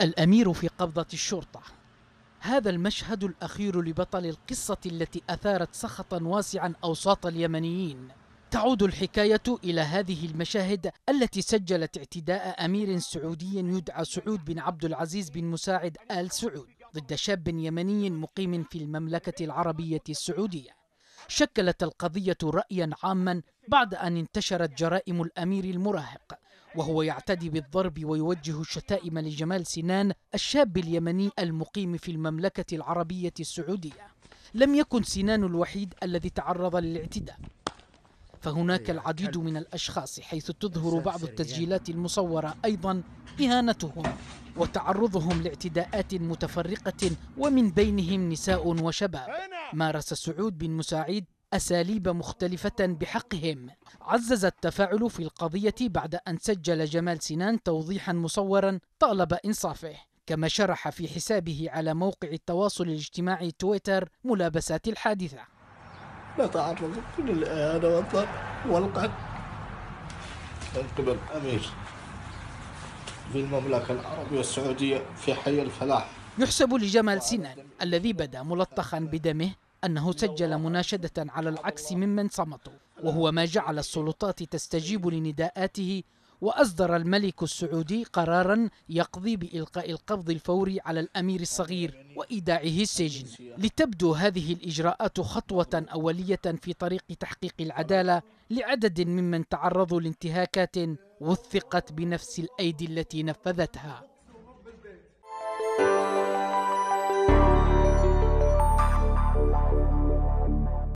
الأمير في قبضة الشرطة. هذا المشهد الأخير لبطل القصة التي أثارت سخطا واسعا أوساط اليمنيين. تعود الحكاية إلى هذه المشاهد التي سجلت اعتداء أمير سعودي يدعى سعود بن عبد العزيز بن مساعد آل سعود ضد شاب يمني مقيم في المملكة العربية السعودية. شكلت القضية رأيا عاما بعد أن انتشرت جرائم الأمير المراهق. وهو يعتدي بالضرب ويوجه الشتائم لجمال سنان الشاب اليمني المقيم في المملكة العربية السعودية. لم يكن سنان الوحيد الذي تعرض للاعتداء. فهناك العديد من الأشخاص حيث تظهر بعض التسجيلات المصورة أيضا إهانتهم وتعرضهم لاعتداءات متفرقة ومن بينهم نساء وشباب. مارس سعود بن مساعد أساليب مختلفة بحقهم. عزز التفاعل في القضية بعد أن سجل جمال سنان توضيحا مصورا طالب إنصافه كما شرح في حسابه على موقع التواصل الاجتماعي تويتر ملابسات الحادثة. نتعرض للإهانة والضرب والقتل من قبل أمير في المملكة العربية السعودية في حي الفلاح. يحسب لجمال سنان الذي بدا ملطخا بدمه أنه سجل مناشدة على العكس ممن صمتوا وهو ما جعل السلطات تستجيب لنداءاته وأصدر الملك السعودي قرارا يقضي بإلقاء القبض الفوري على الأمير الصغير وإيداعه السجن. لتبدو هذه الإجراءات خطوة أولية في طريق تحقيق العدالة لعدد ممن تعرضوا لانتهاكات وثقت بنفس الأيدي التي نفذتها.